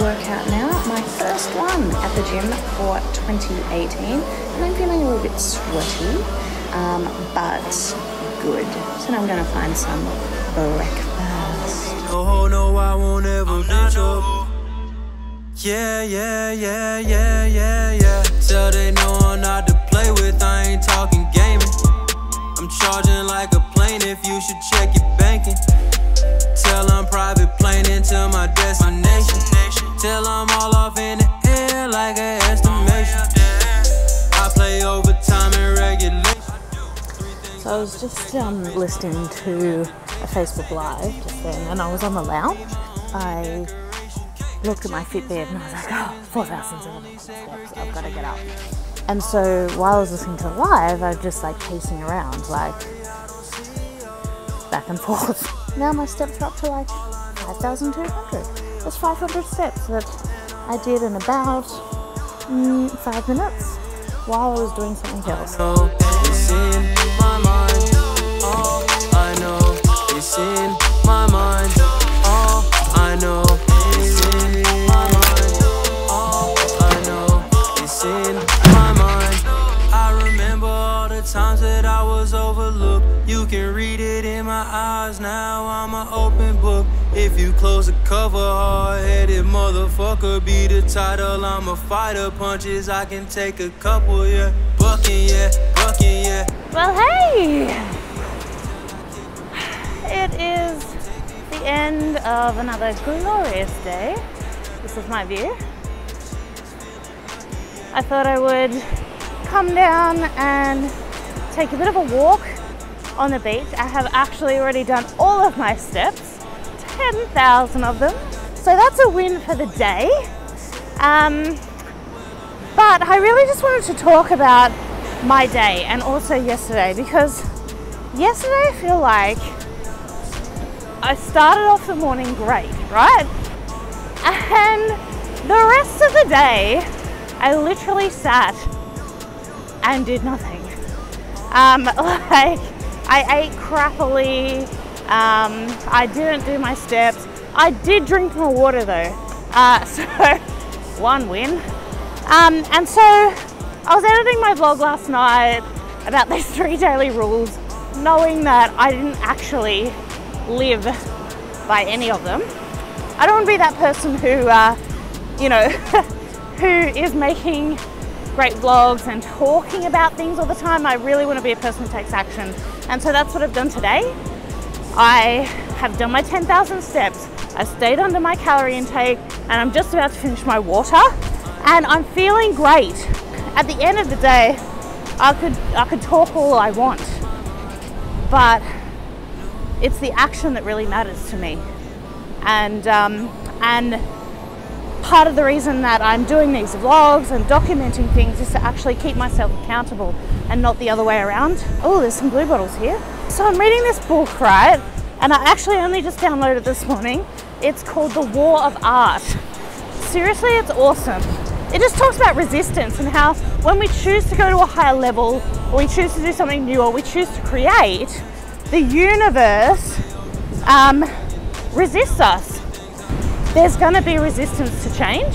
workout now, my first one at the gym for 2018, and I'm feeling a little bit sweaty, um, but good. So now I'm gonna find some breakfast. Oh no, I won't ever bitch up. Yeah, yeah, yeah, yeah, yeah, yeah. Tell they know I'm not to play with, I like an estimation. I play overtime and regulation. So I was just um, listening to a Facebook Live just then, and I was on the lounge. I looked at my Fitbit and I was like, oh, 4,700 steps, I've got to get up. And so while I was listening to the live, I was just like pacing around, like back and forth. Now my steps are up to like 5,200. That's 500 steps that I did in about mm, five minutes while I was doing something else. Now. I'm an open book. If you close the cover, hard-headed motherfucker be the title. I'm a fighter. Punches I can take a couple, yeah. Bucking, yeah, bucking, yeah. Well, hey! It is the end of another glorious day. This is my view. I thought I would come down and take a bit of a walk on the beach. I have actually already done all of my steps, 10,000 of them. So that's a win for the day. Um, but I really just wanted to talk about my day and also yesterday because yesterday I feel like I started off the morning great, right? And the rest of the day I literally sat and did nothing. Um, like I ate crappily. Um, I didn't do my steps. I did drink more water though, uh, so one win. Um, and so I was editing my vlog last night about these three daily rules, knowing that I didn't actually live by any of them. I don't want to be that person who, uh, you know, who is making great vlogs and talking about things all the time. I really want to be a person who takes action. And so that's what I've done today. I have done my 10,000 steps. I stayed under my calorie intake and I'm just about to finish my water and I'm feeling great. At the end of the day, I could, I could talk all I want, but it's the action that really matters to me. And, um, and part of the reason that I'm doing these vlogs and documenting things is to actually keep myself accountable and not the other way around. Oh, there's some blue bottles here. So I'm reading this book, right? And I actually only just downloaded this morning. It's called The War of Art. Seriously, it's awesome. It just talks about resistance and how when we choose to go to a higher level or we choose to do something new or we choose to create, the universe um, resists us. There's going to be resistance to change,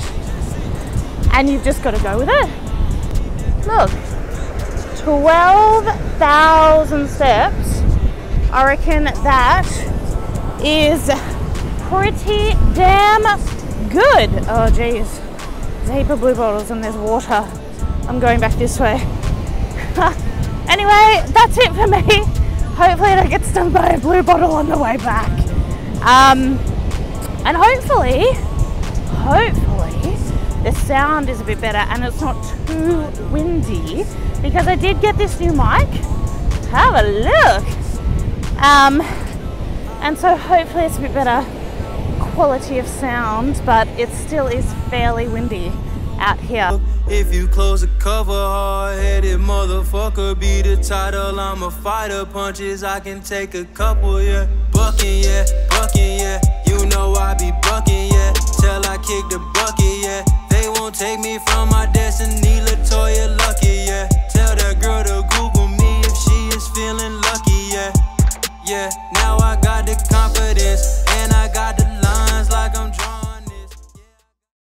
and you've just got to go with it. Look, 12,000 steps. I reckon that is pretty damn good. Oh, geez. There's a heap of blue bottles and there's water. I'm going back this way. anyway, that's it for me. Hopefully, I don't get stung by a blue bottle on the way back. Um, and hopefully, hopefully, the sound is a bit better and it's not too windy because I did get this new mic. Have a look. Um, and so hopefully it's a bit better quality of sound, but it still is fairly windy out here. If you close the cover, hard-headed motherfucker be the title. I'm a fighter, punches I can take a couple, yeah. Bucking, yeah, bucking, yeah. You know I be bucking, yeah. Till I kick the bucket, yeah. They won't take me from my destiny, Latoya.